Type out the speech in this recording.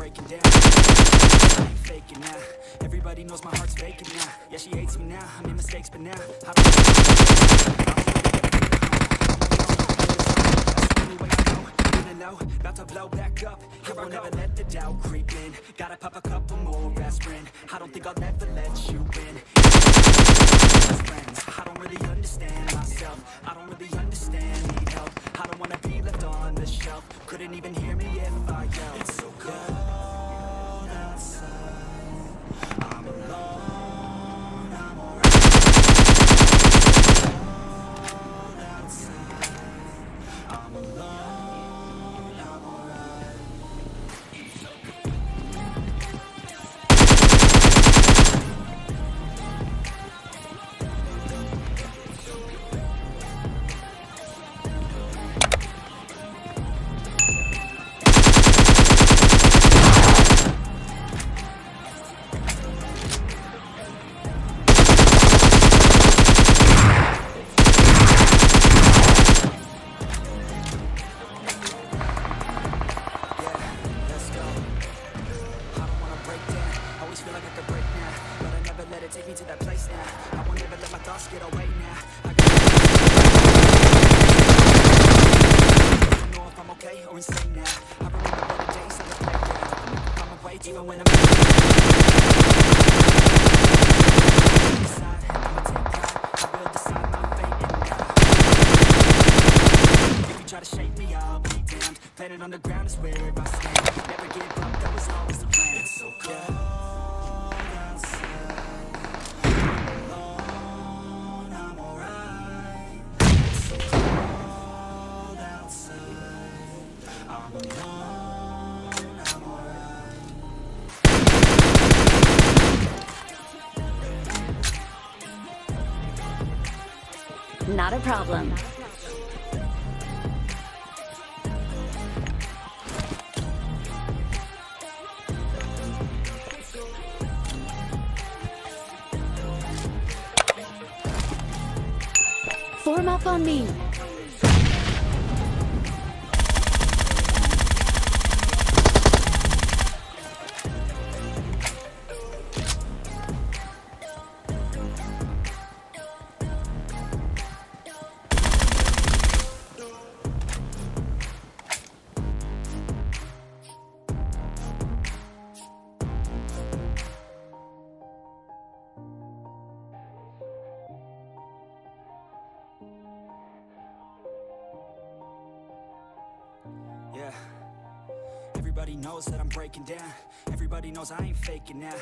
breaking down. I ain't faking now. Everybody knows my heart's faking now. Yeah, she hates me now. I made mistakes, but now I don't. About to blow back up. Here I will never let the doubt creep in. Gotta pop a couple more aspirin. I don't think I'll ever let you in friends. I don't really understand myself. I don't really understand, need help. I don't wanna be left on the shelf. Couldn't even hear me if I yelled. It's so cold place now. I won't ever let my thoughts get away now. I don't know if I'm okay or insane now. I remember better days on the playground. I'm awake even when I'm. Planet on the ground is where I stand. Never give up, that was always the plan. Not a problem. Form up on me. Yeah. Everybody knows that I'm breaking down. Everybody knows I ain't faking now.